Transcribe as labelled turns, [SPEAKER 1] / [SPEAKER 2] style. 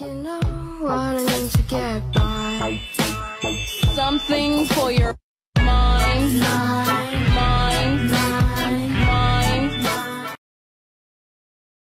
[SPEAKER 1] You know what I need to get by.
[SPEAKER 2] Something for your mind.